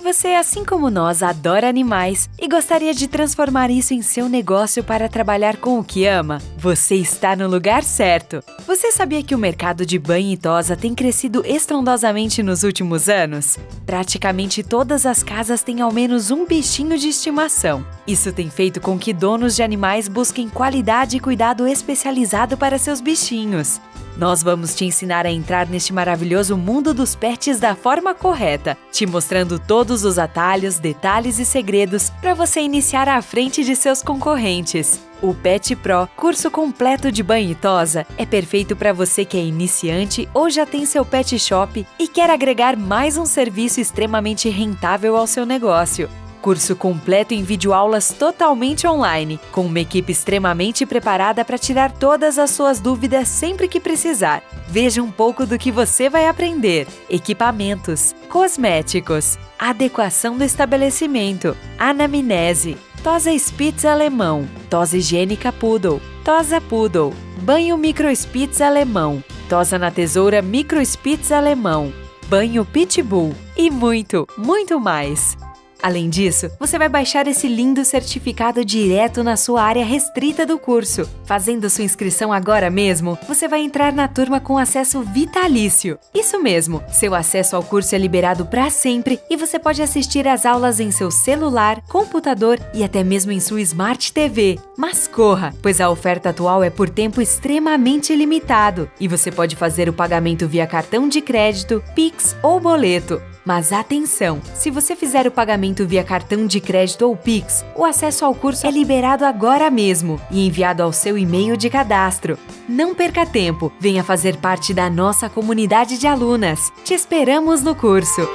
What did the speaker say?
você, assim como nós, adora animais e gostaria de transformar isso em seu negócio para trabalhar com o que ama, você está no lugar certo. Você sabia que o mercado de banho e tosa tem crescido estrondosamente nos últimos anos? Praticamente todas as casas têm ao menos um bichinho de estimação. Isso tem feito com que donos de animais busquem qualidade e cuidado especializado para seus bichinhos. Nós vamos te ensinar a entrar neste maravilhoso mundo dos pets da forma correta, te mostrando todos os atalhos, detalhes e segredos para você iniciar à frente de seus concorrentes. O Pet Pro, curso completo de banho e tosa, é perfeito para você que é iniciante ou já tem seu pet shop e quer agregar mais um serviço extremamente rentável ao seu negócio. Curso completo em videoaulas totalmente online, com uma equipe extremamente preparada para tirar todas as suas dúvidas sempre que precisar. Veja um pouco do que você vai aprender: equipamentos, cosméticos, adequação do estabelecimento, anamnese, tosa Spitz alemão, tosa higiênica Poodle, tosa Poodle, banho micro Spitz alemão, tosa na tesoura micro Spitz alemão, banho Pitbull e muito, muito mais. Além disso, você vai baixar esse lindo certificado direto na sua área restrita do curso. Fazendo sua inscrição agora mesmo, você vai entrar na turma com acesso vitalício. Isso mesmo, seu acesso ao curso é liberado para sempre e você pode assistir às aulas em seu celular, computador e até mesmo em sua Smart TV. Mas corra, pois a oferta atual é por tempo extremamente limitado e você pode fazer o pagamento via cartão de crédito, Pix ou boleto. Mas atenção! Se você fizer o pagamento via cartão de crédito ou Pix, o acesso ao curso é liberado agora mesmo e enviado ao seu e-mail de cadastro. Não perca tempo, venha fazer parte da nossa comunidade de alunas. Te esperamos no curso!